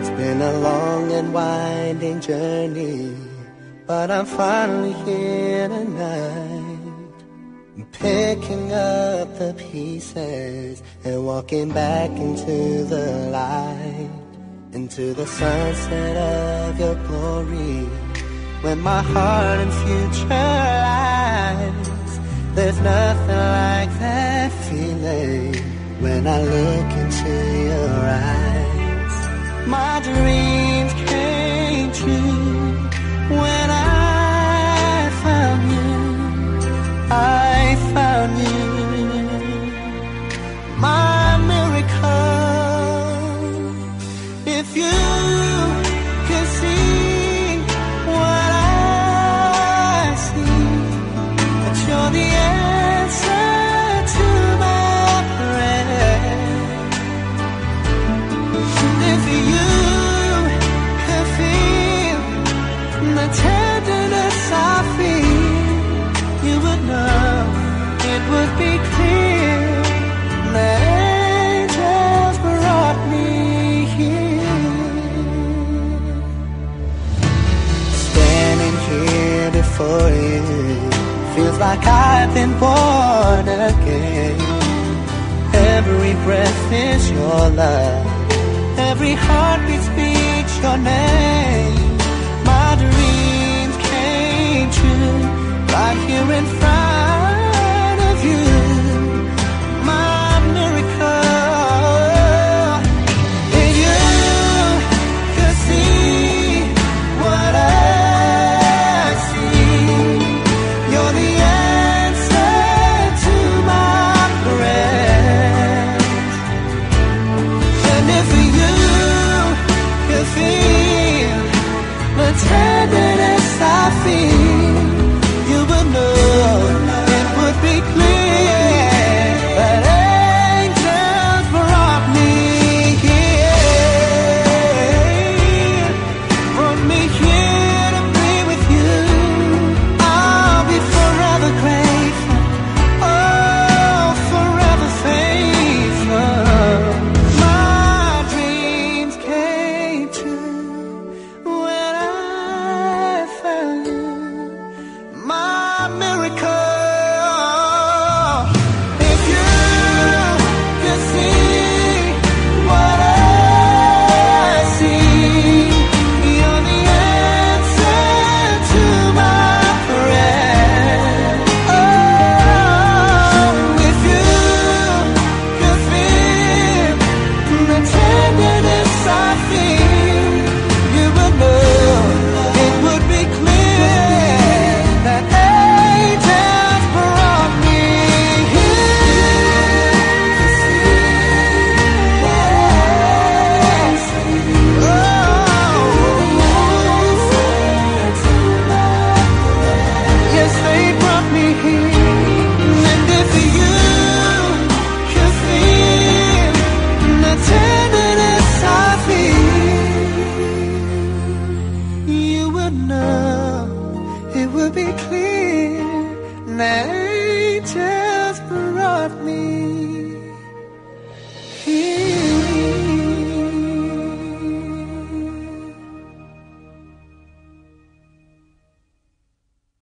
It's been a long and winding journey, but I'm finally here tonight. Picking up the pieces and walking back into the light, into the sunset of your glory. When my heart and future lies, there's nothing like that feeling when I look into your eyes. the end. like I've been born again. Every breath is your love, every heartbeat speaks your name. My dreams came true right here in front. the tenderness I feel. miracle. here.